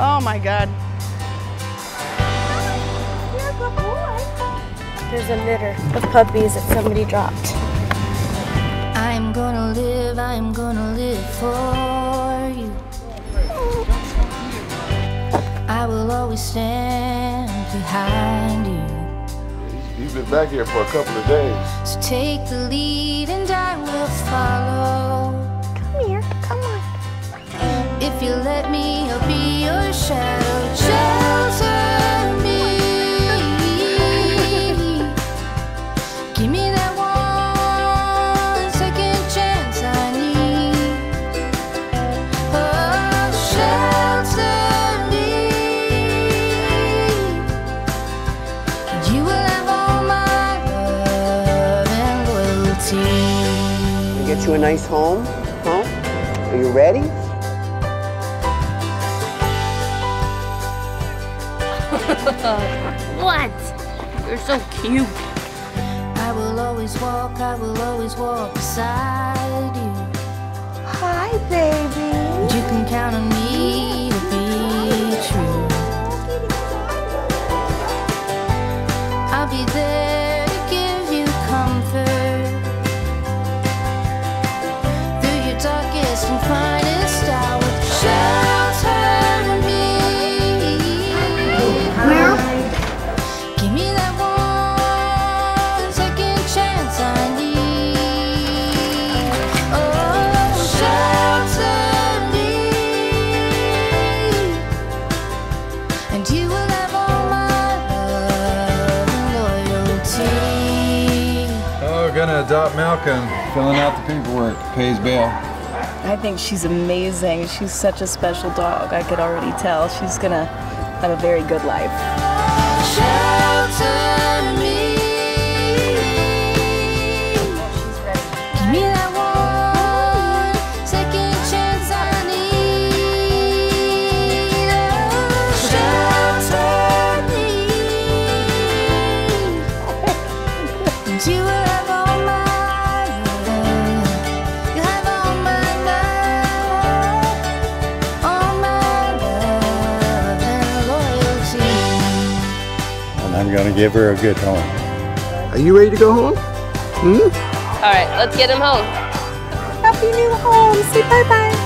Oh my God. There's a litter of puppies that somebody dropped. I'm gonna live, I'm gonna live for you. I will always stand behind you. He's been back here for a couple of days. So take the lead and I will follow. Come here, come on. If you let me, Get you a nice home, huh? Are you ready? What? You're so cute. I will always walk, I will always walk beside you. Hi, baby. You can count on me gonna Malcolm. Filling out the paperwork. Pays bail. I think she's amazing. She's such a special dog. I could already tell. She's gonna have a very good life. I'm going to give her a good home. Are you ready to go home? Hmm? All right, let's get him home. Happy new home. Say bye bye.